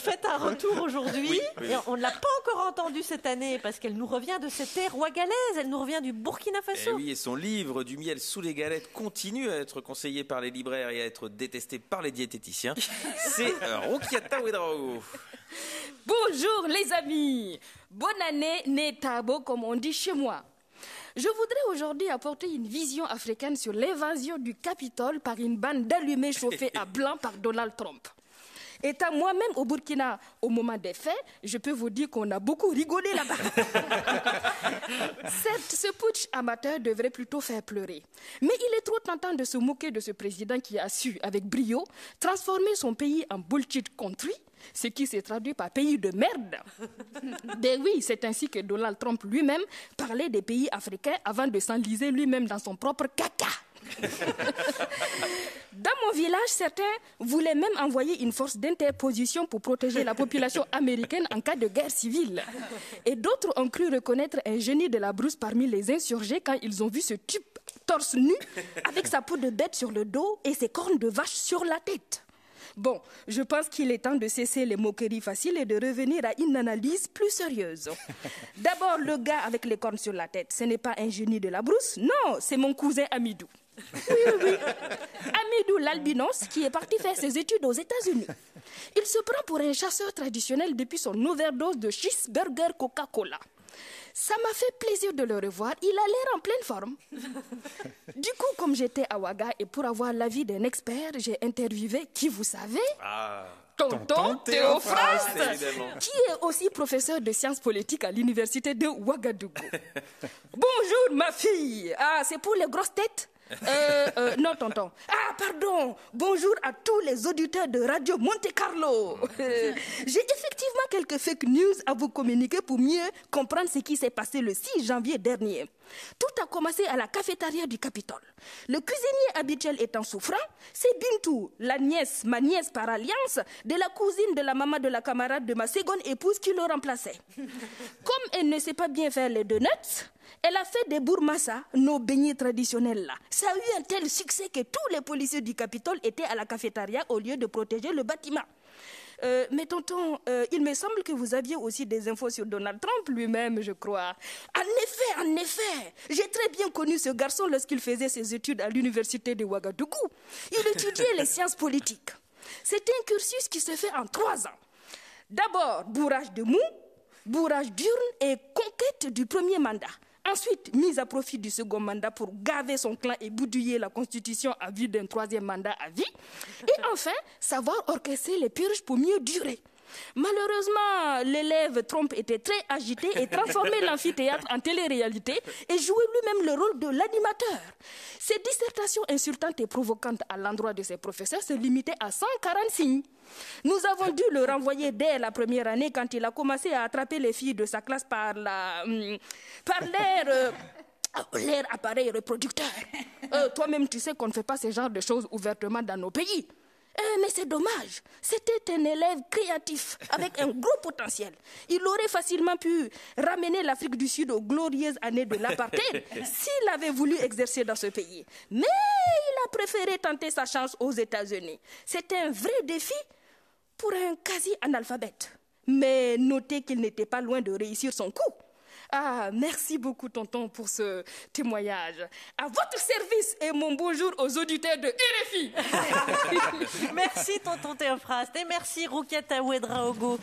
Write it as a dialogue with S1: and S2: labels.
S1: fait un retour aujourd'hui. On ne l'a pas encore entendue cette année parce qu'elle nous revient de cette terre ouagalaise, elle nous revient du Burkina Faso.
S2: Et oui, et son livre Du miel sous les galettes continue à être conseillé par les libraires et à être détesté par les diététiciens. C'est Rukiata Ouedraogo.
S3: Bonjour les amis. Bonne année, Netabo, comme on dit chez moi. Je voudrais aujourd'hui apporter une vision africaine sur l'évasion du Capitole par une bande d'allumés chauffés à blanc par Donald Trump. Étant moi-même au Burkina au moment des faits, je peux vous dire qu'on a beaucoup rigolé là-bas. Certes, ce putsch amateur devrait plutôt faire pleurer. Mais il est trop tentant de se moquer de ce président qui a su, avec brio, transformer son pays en bullshit country ce qui s'est traduit par pays de merde. ben oui, c'est ainsi que Donald Trump lui-même parlait des pays africains avant de s'enliser lui-même dans son propre caca. Dans mon village, certains voulaient même envoyer une force d'interposition pour protéger la population américaine en cas de guerre civile. Et d'autres ont cru reconnaître un génie de la brousse parmi les insurgés quand ils ont vu ce type torse nu avec sa peau de bête sur le dos et ses cornes de vache sur la tête. Bon, je pense qu'il est temps de cesser les moqueries faciles et de revenir à une analyse plus sérieuse. D'abord, le gars avec les cornes sur la tête, ce n'est pas un génie de la brousse, non, c'est mon cousin Amidou. Oui, oui, Amidou l'albinos qui est parti faire ses études aux États-Unis. Il se prend pour un chasseur traditionnel depuis son overdose de cheeseburger Coca-Cola. Ça m'a fait plaisir de le revoir. Il a l'air en pleine forme. Du coup, comme j'étais à Ouaga et pour avoir l'avis d'un expert, j'ai interviewé qui vous savez?
S2: Ah.
S3: Tonton
S2: Théophraste,
S3: Théophraste, qui est aussi professeur de sciences politiques à l'université de Ouagadougou. Bonjour ma fille. Ah, c'est pour les grosses têtes? Euh, euh, non, tonton. Ah, pardon. Bonjour à tous les auditeurs de Radio Monte Carlo. J'ai effectivement quelques fake news à vous communiquer pour mieux comprendre ce qui s'est passé le 6 janvier dernier. Tout a commencé à la cafétéria du Capitole. Le cuisinier habituel étant souffrant, c'est Bintou, la nièce, ma nièce par alliance, de la cousine de la maman de la camarade de ma seconde épouse qui le remplaçait. Comme elle ne sait pas bien faire les donuts, elle a fait des bourmassa, nos beignets traditionnels là. Ça a eu un tel succès que tous les policiers du Capitole étaient à la cafétéria au lieu de protéger le bâtiment. Euh, mais tonton, euh, il me semble que vous aviez aussi des infos sur Donald Trump lui-même, je crois. En effet, en effet, j'ai très bien connu ce garçon lorsqu'il faisait ses études à l'université de Ouagadougou. Il étudiait les sciences politiques. C'est un cursus qui se fait en trois ans. D'abord, bourrage de mou, bourrage d'urne et conquête du premier mandat. Ensuite, mise à profit du second mandat pour gaver son clan et boudouiller la constitution à vue d'un troisième mandat à vie. Et enfin, savoir orchestrer les purges pour mieux durer. Malheureusement, l'élève Trump était très agité et transformait l'amphithéâtre en télé-réalité et jouait lui-même le rôle de l'animateur. Ses dissertations insultantes et provocantes à l'endroit de ses professeurs se limitaient à 140 signes. Nous avons dû le renvoyer dès la première année quand il a commencé à attraper les filles de sa classe par la, hum, par l'air. euh, L'air appareil reproducteur. Euh, Toi-même, tu sais qu'on ne fait pas ce genre de choses ouvertement dans nos pays. Eh, mais c'est dommage. C'était un élève créatif avec un gros potentiel. Il aurait facilement pu ramener l'Afrique du Sud aux glorieuses années de l'apartheid s'il avait voulu exercer dans ce pays. Mais il a préféré tenter sa chance aux États-Unis. C'est un vrai défi pour un quasi-analphabète. Mais notez qu'il n'était pas loin de réussir son coup. Ah, merci beaucoup, tonton, pour ce témoignage. À votre service et mon bonjour aux auditeurs de RFI.
S1: Merci, tonton Théophraste. Et merci, Rukiata Ouedraogo.